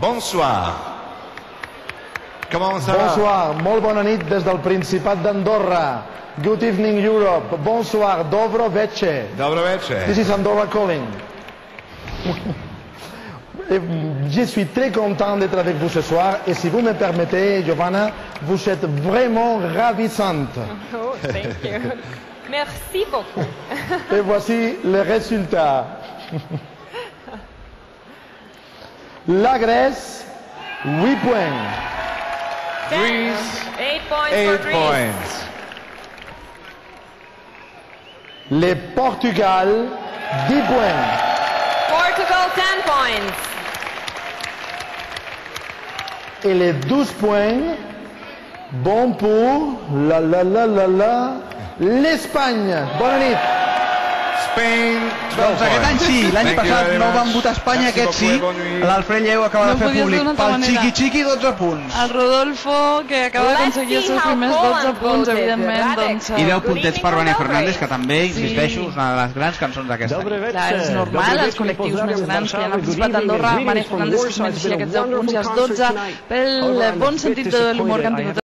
Bonsoir. Comment ça va? Bonsoir, molt bona nit des del Principat d'Andorra. Good evening Europe. Bonsoir, dobro veche. Dobro večer. This is Andorra calling. Et Je suis très content d'être avec vous ce soir et si vous me permettez, Giovanna, vous êtes vraiment ravissante. Oh, thank you. Merci beaucoup. Et voici les résultats. La Grèce, 8 points. Greece, Eight points for eight points. Le Portugal, 10 points. Portugal, 10 points. Et les 12 points, bon pour la la la la la l'Espagne. Bonne nuit. Spain, 12 Doncs aquest any sí, l'any passat no van votar Espanya, aquest sí. L'Alfred Lleu acaba No de fer públic. Pel manera. xiqui-xiqui, 12 punts. El Rodolfo, que acaba d'aconseguir els seus primers Poland 12 punts, evidentment, doncs... I 10 Good puntets per Belgrade. Fernández, que també, insisteixo, és una de les grans cançons d'aquest any. Clar, és normal, els col·lectius més grans que hi ha al Principat d'Andorra, Mani Fernández, que es mereixia aquests 10 punts i els 12 pel bon sentit de l'humor que han tingut